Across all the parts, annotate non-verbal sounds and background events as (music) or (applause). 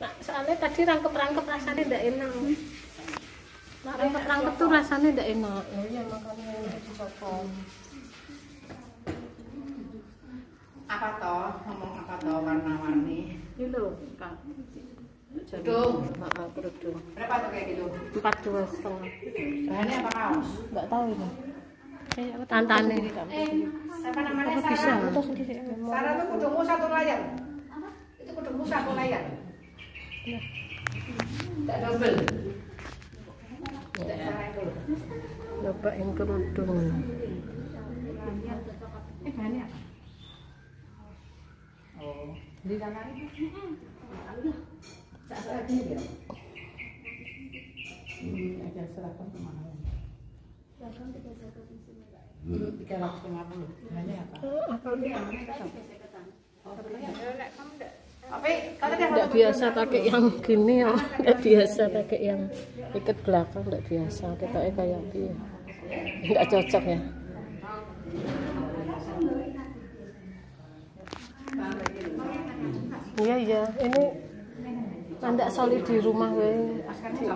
Nah, soalnya tadi rangkep-rangkep rasanya tidak enak. Nah, rangkep-rangkep tuh rasanya tidak enak. Oh iya, makanya enak dipotong. Apa toh? Ngomong apa toh warna-warni? Ini loh, Kak. Jadi, Kerudung. maaf, kerudung. Berapa tuh kayak gitu? Empat dua setengah. Bahannya apa kaos? Nggak tahu ini. Tantane. Apa namanya? Bisa? Sarah? Sarah tuh kudumu satu layar. Itu kudumu satu layar. Tidak double. Itu loh. Nyobain kerudung. Ini? Oh, di sana itu. Tak lagi ya. Hmm, ada seragam ke mana? Tiga Nggak biasa pakai yang gini ya. Nggak biasa pakai yang ikat belakang. Nggak biasa. Kita kayak dia. Nggak cocok ya. Iya iya. Ini anda solid di rumah we.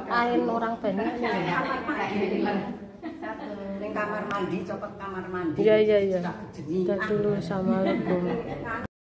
Ain orang banyak nih. Kamar mandi, copot kamar mandi. Iya iya iya. Dulu sama Assalamualaikum. (laughs)